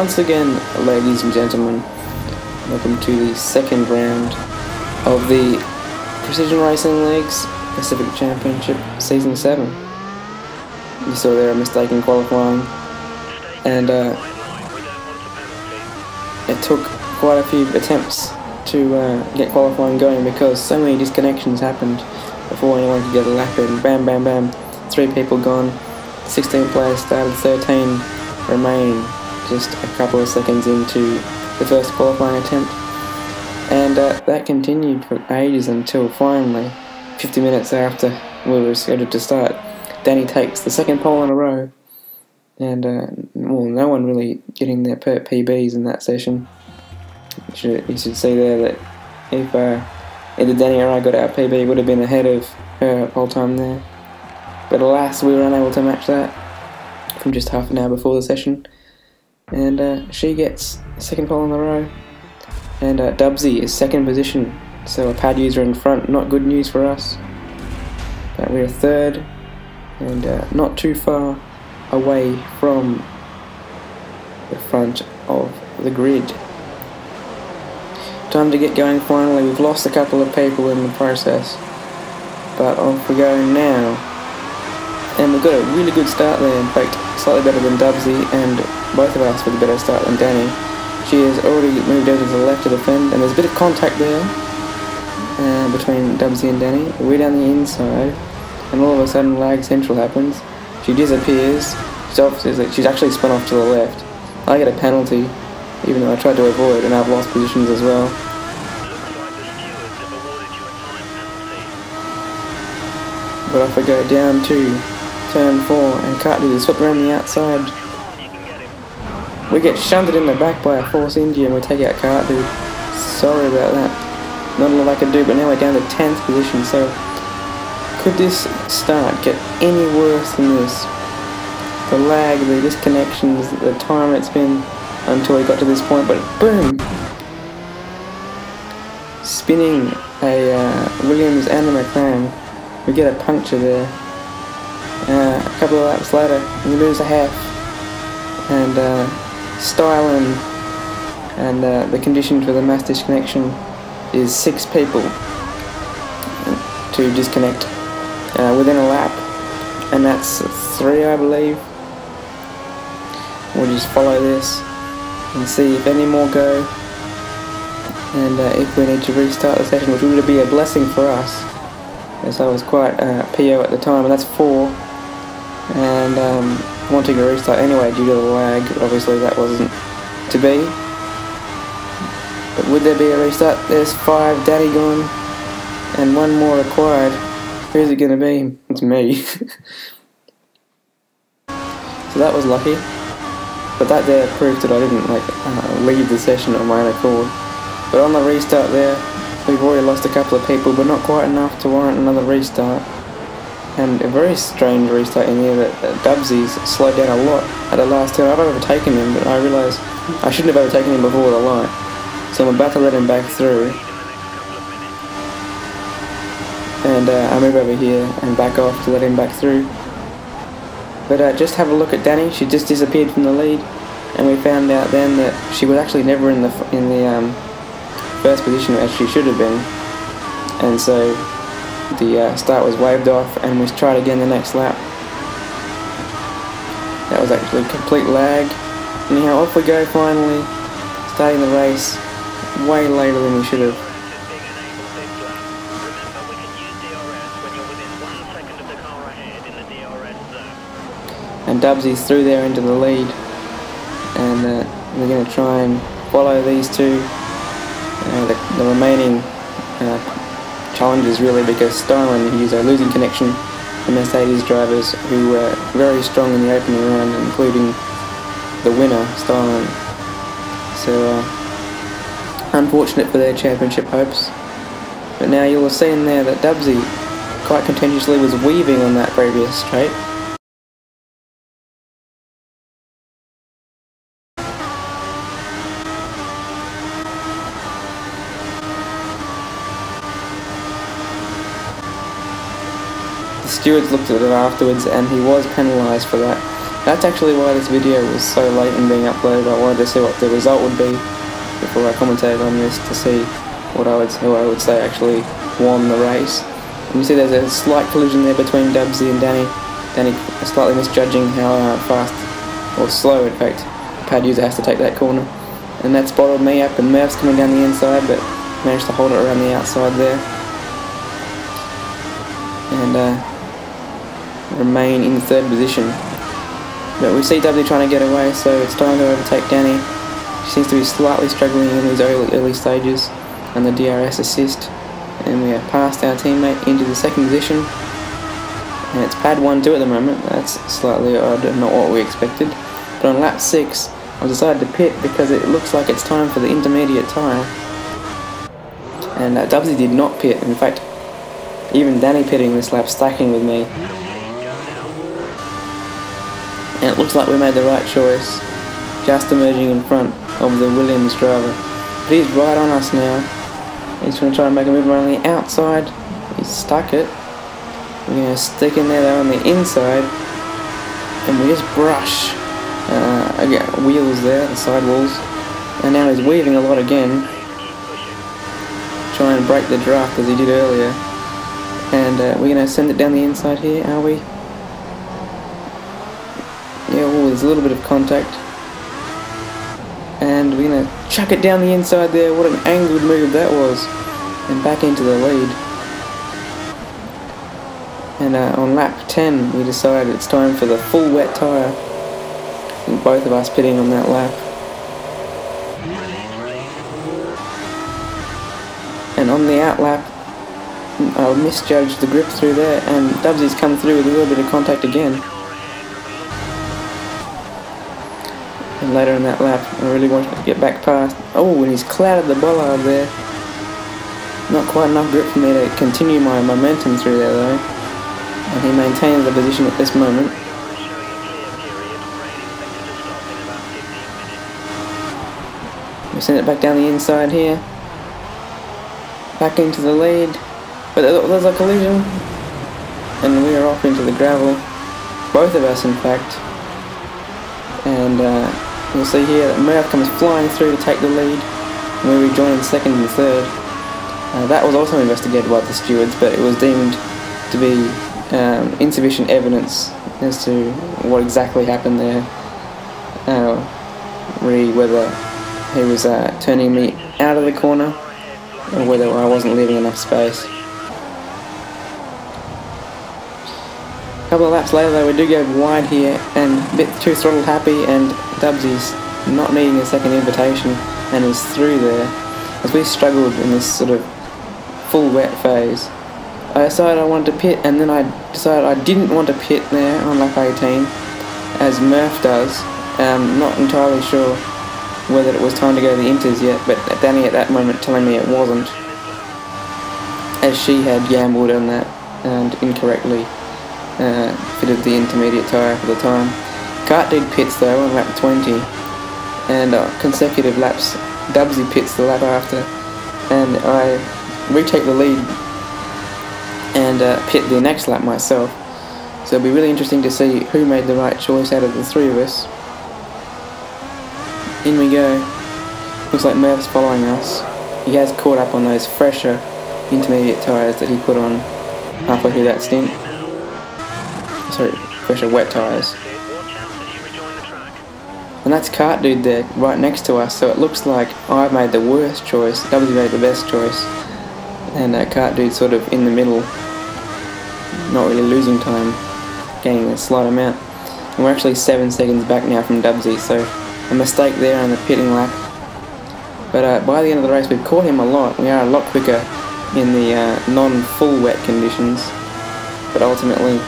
once again, ladies and gentlemen. Welcome to the second round of the Precision Racing League's Pacific Championship Season 7. You saw there a mistake in qualifying, and uh, it took quite a few attempts to uh, get qualifying going because so many disconnections happened before anyone could get a lap in. Bam, bam, bam. Three people gone, 16 players started, 13 remaining just a couple of seconds into the first qualifying attempt. And uh, that continued for ages until finally, 50 minutes after we were scheduled to start, Danny takes the second pole in a row. And, uh, well, no one really getting their PBs in that session. You should, you should see there that if uh, either Danny or I got our PB, would have been ahead of her whole time there. But alas, we were unable to match that from just half an hour before the session. And uh, she gets second pole in the row. And uh, Dubzzy is second position, so a pad user in front. Not good news for us. But we're third, and uh, not too far away from the front of the grid. Time to get going finally. We've lost a couple of people in the process, but off we go now and we've got a really good start there, in fact slightly better than Dubzzy and both of us with a better start than Danny. She has already moved over to the left to defend and there's a bit of contact there uh, between Dubzzy and Danny. We're down the inside and all of a sudden lag central happens. She disappears, she's, she's actually spun off to the left. I get a penalty even though I tried to avoid and I've lost positions as well. But if I go down to turn 4 and can't do around the outside. We get shunted in the back by a Force India and we take out Dude. Sorry about that. Not a lot I can do, but now we're down to 10th position, so could this start get any worse than this? The lag, the disconnections, the time it's been until we got to this point, but boom! Spinning a uh, Williams and a McLaren. We get a puncture there. Uh, a couple of laps later, we lose a half. And uh, styling and uh, the condition for the mass disconnection is six people to disconnect uh, within a lap. And that's three, I believe. We'll just follow this and see if any more go. And uh, if we need to restart the session, which would be a blessing for us, as I was quite uh, PO at the time, and that's four and um, wanting to restart anyway due to the lag. Obviously that wasn't to be. But would there be a restart? There's five Daddy gone and one more required. Who's it to be? It's me. so that was lucky. But that there proved that I didn't like uh, leave the session on my own accord. But on the restart there, we've already lost a couple of people, but not quite enough to warrant another restart. And a very strange restart in here that, that Dubzzy's slowed down a lot at the last turn. I've overtaken him, but I realise I shouldn't have overtaken him before the light. So I'm about to let him back through. And uh, I move over here and back off to let him back through. But uh, just have a look at Danny. She just disappeared from the lead, and we found out then that she was actually never in the in the um, first position as she should have been. And so the uh, start was waved off and we tried again the next lap. That was actually complete lag. Anyhow, off we go finally, starting the race way later than we should have. And Dubzzy's through there into the lead and uh, we're going to try and follow these two, uh, the, the remaining uh, challenges really because Styling is a losing connection the Mercedes drivers who were very strong in the opening round including the winner Styling. So uh, unfortunate for their championship hopes. But now you'll have seen there that Dubzzy quite contentiously was weaving on that previous straight stewards looked at it afterwards and he was penalised for that. That's actually why this video was so late in being uploaded. I wanted to see what the result would be before I commentated on this to see what I would who I would say actually won the race. And you see there's a slight collision there between Dubzzy and Danny. Danny slightly misjudging how uh, fast or slow in fact pad user has to take that corner. And that's bottled me up and Murph's coming down the inside but managed to hold it around the outside there. And uh, remain in third position. But we see Dubzzy trying to get away so it's time to overtake Danny. She seems to be slightly struggling in these early, early stages. And the DRS assist. And we have passed our teammate into the second position. And it's pad 1-2 at the moment. That's slightly odd and not what we expected. But on lap 6 I decided to pit because it looks like it's time for the intermediate tyre and uh, Dubzzy did not pit. In fact even Danny pitting this lap stacking with me and it looks like we made the right choice just emerging in front of the Williams driver but he's right on us now He's going to try and make a move around the outside. He's stuck it. We're going to stick in there though on the inside. And we just brush uh, again, wheels there, the sidewalls. And now he's weaving a lot again. trying to break the draft as he did earlier. And uh, we're going to send it down the inside here, are we? Yeah, oh, there's a little bit of contact and we're going to chuck it down the inside there. What an angled move that was. And back into the lead. And uh, on lap 10 we decide it's time for the full wet tyre. And both of us pitting on that lap. And on the out lap I misjudged the grip through there and Dubzzy's come through with a little bit of contact again. And later in that lap. I really wanted to get back past. Oh and he's clouded the bollard there. Not quite enough grip for me to continue my momentum through there though. And he maintains the position at this moment. We send it back down the inside here. Back into the lead. But there's a collision. And we are off into the gravel. Both of us in fact. And uh, You'll see here that Murph comes flying through to take the lead, and we rejoin in second and third. Uh, that was also investigated by the stewards, but it was deemed to be um, insufficient evidence as to what exactly happened there. Uh, re whether he was uh, turning me out of the corner or whether I wasn't leaving enough space. Couple of laps later though we do go wide here and bit too throttle happy and Dubzzy's not needing a second invitation and is through there. As we struggled in this sort of full wet phase, I decided I wanted to pit and then I decided I didn't want to pit there on lap 18 as Murph does. Um, not entirely sure whether it was time to go to the inters yet, but Danny at that moment telling me it wasn't, as she had gambled on that and incorrectly uh, fitted the intermediate tyre for the time. Kart did pits though on lap 20 and uh, consecutive laps. Dubzzy pits the lap after and I retake the lead and uh, pit the next lap myself. So it'll be really interesting to see who made the right choice out of the three of us. In we go. Looks like Murph's following us. He has caught up on those fresher intermediate tyres that he put on halfway through that stint fresher wet tyres and that's Cart Dude there, right next to us, so it looks like I've made the worst choice, W made the best choice, and uh, Kart Dude sort of in the middle, not really losing time, gaining a slight amount. And we're actually 7 seconds back now from Dubzzy, so a mistake there on the pitting lap. But uh, by the end of the race we've caught him a lot, we are a lot quicker in the uh, non-full wet conditions, but ultimately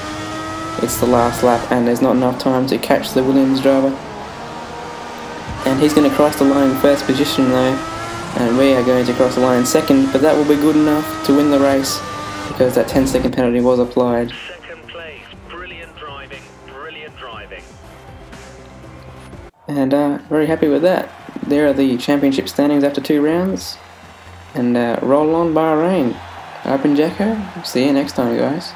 it's the last lap and there's not enough time to catch the Williams driver and he's going to cross the line in first position though and we are going to cross the line in second but that will be good enough to win the race because that 10 second penalty was applied. Second place, brilliant driving, brilliant driving. And uh, very happy with that. There are the championship standings after two rounds and uh, roll on Bahrain. Been Jacko, see you next time guys.